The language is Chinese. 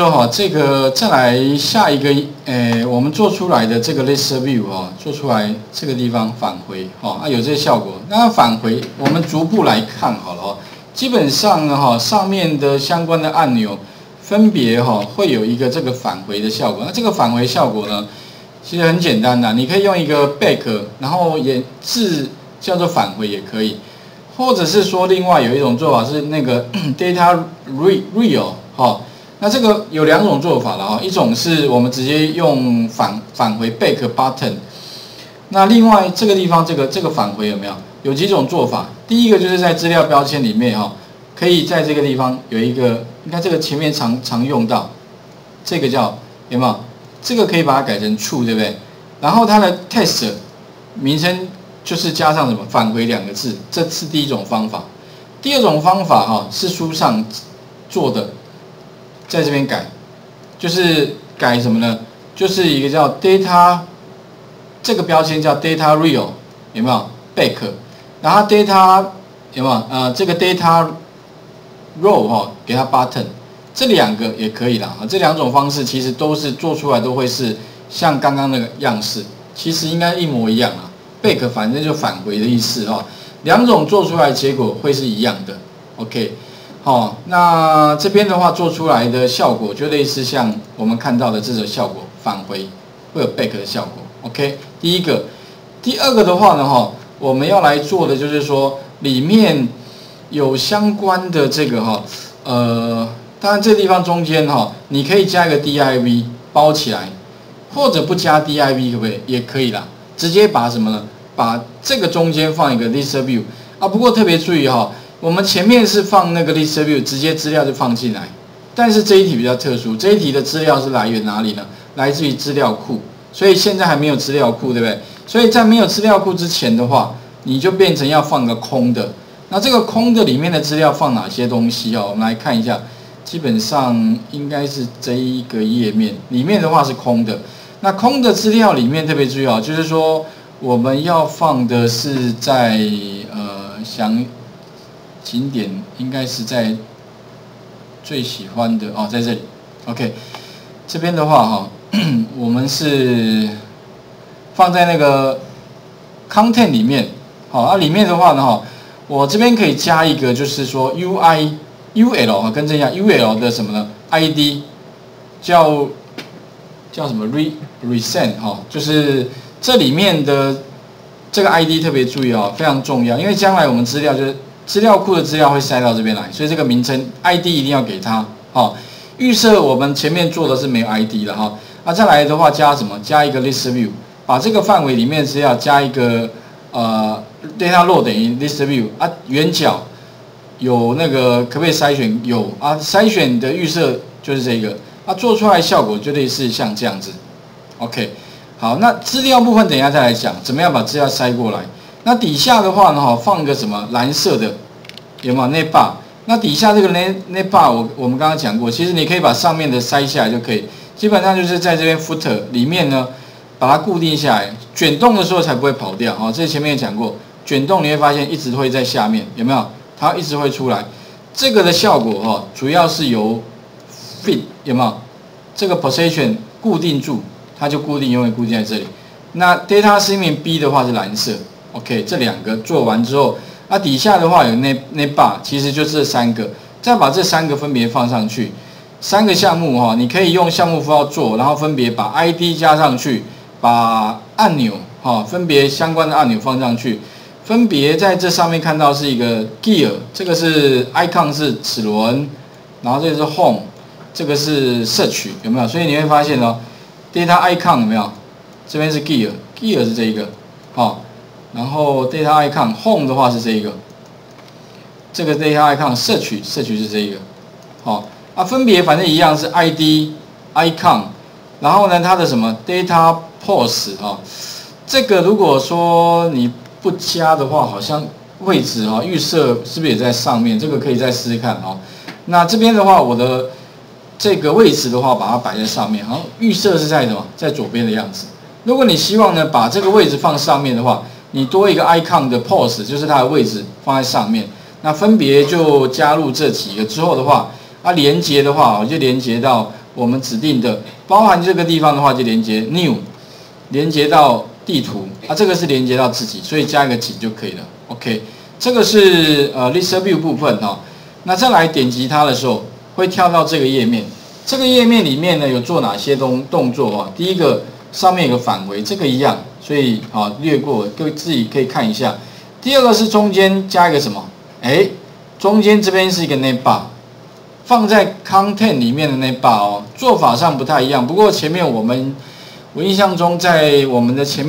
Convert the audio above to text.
说好，这个再来下一个，诶，我们做出来的这个 list view 哈，做出来这个地方返回哈，啊有这些效果。那返回我们逐步来看好了哦，基本上呢哈，上面的相关的按钮分别哈会有一个这个返回的效果。那这个返回效果呢，其实很简单的，你可以用一个 back，然后也字叫做返回也可以，或者是说另外有一种做法是那个 data real 哈。那这个有两种做法了啊，一种是我们直接用返返回 back button，那另外这个地方这个这个返回有没有？有几种做法？第一个就是在资料标签里面哈，可以在这个地方有一个，你看这个前面常常用到，这个叫有没有？这个可以把它改成 true，对不对？然后它的 test 名称就是加上什么返回两个字，这是第一种方法。第二种方法哈是书上做的。在这边改，就是改什么呢？就是一个叫 data 这个标签叫 data real 有没有？back，然后 data 有没有？呃这个 data row 哈给它 button，这两个也可以啦。啊，这两种方式其实都是做出来都会是像刚刚那个样式，其实应该一模一样啊，back 反正就返回的意思哈，两种做出来结果会是一样的，OK。好，那这边的话做出来的效果就类似像我们看到的这种效果，返回会有 back 的效果。OK，第一个，第二个的话呢，哈，我们要来做的就是说里面有相关的这个哈，呃，当然这地方中间哈，你可以加一个 div 包起来，或者不加 div 可不可以？也可以啦，直接把什么呢？把这个中间放一个 list view 啊，不过特别注意哈。我们前面是放那个 list view，直接资料就放进来，但是这一题比较特殊，这一题的资料是来源哪里呢？来自于资料库，所以现在还没有资料库，对不对？所以在没有资料库之前的话，你就变成要放个空的。那这个空的里面的资料放哪些东西哦？我们来看一下，基本上应该是这一个页面里面的话是空的。那空的资料里面特别注意哦，就是说我们要放的是在呃想。景点应该是在最喜欢的哦，在这里，OK，这边的话哈，我们是放在那个 content 里面，好，啊里面的话呢哈，我这边可以加一个，就是说 UI UL 哈，跟这样 UL 的什么呢？ID 叫叫什么 re resend 哈，就是这里面的这个 ID 特别注意哦，非常重要，因为将来我们资料就是。资料库的资料会塞到这边来，所以这个名称 ID 一定要给它。好，预设我们前面做的是没有 ID 的哈。那再来的话加什么？加一个 list view，把这个范围里面是要加一个呃 data row 等于 list view 啊，圆角有那个可不可以筛选？有啊，筛选的预设就是这个啊，做出来效果就类似像这样子。OK，好，那资料部分等一下再来讲，怎么样把资料塞过来？那底下的话呢，哈，放个什么蓝色的，有没有那 bar？那底下这个那那 bar，我我们刚刚讲过，其实你可以把上面的塞下来就可以，基本上就是在这边 footer 里面呢，把它固定下来，卷动的时候才不会跑掉。哈，这前面也讲过，卷动你会发现一直会在下面，有没有？它一直会出来。这个的效果哈，主要是由 fit 有没有？这个 position 固定住，它就固定，永远固定在这里。那 data streaming B 的话是蓝色。OK，这两个做完之后，那底下的话有那那 bar，其实就是这三个，再把这三个分别放上去，三个项目哈，你可以用项目符号做，然后分别把 ID 加上去，把按钮哈分别相关的按钮放上去，分别在这上面看到是一个 gear，这个是 icon 是齿轮，然后这个是 home，这个是 search 有没有？所以你会发现哦，data icon 有没有？这边是 gear，gear 是这一个，好。然后 data icon home 的话是这一个，这个 data icon 摄取摄取是这一个，好啊，分别反正一样是 id icon，然后呢它的什么 data pose 啊，这个如果说你不加的话，好像位置啊预设是不是也在上面？这个可以再试试看哦。那这边的话，我的这个位置的话，把它摆在上面，好，预设是在什么？在左边的样子。如果你希望呢把这个位置放上面的话，你多一个 icon 的 pose，就是它的位置放在上面。那分别就加入这几个之后的话，啊，连接的话，就连接到我们指定的，包含这个地方的话就连接 new，连接到地图啊，这个是连接到自己，所以加一个井就可以了。OK，这个是呃 list view 部分哈。那再来点击它的时候，会跳到这个页面。这个页面里面呢有做哪些动动作啊？第一个上面有个返回，这个一样，所以啊略过，各位自己可以看一下。第二个是中间加一个什么？哎，中间这边是一个内坝放在 content 里面的内坝哦，做法上不太一样。不过前面我们我印象中在我们的前面。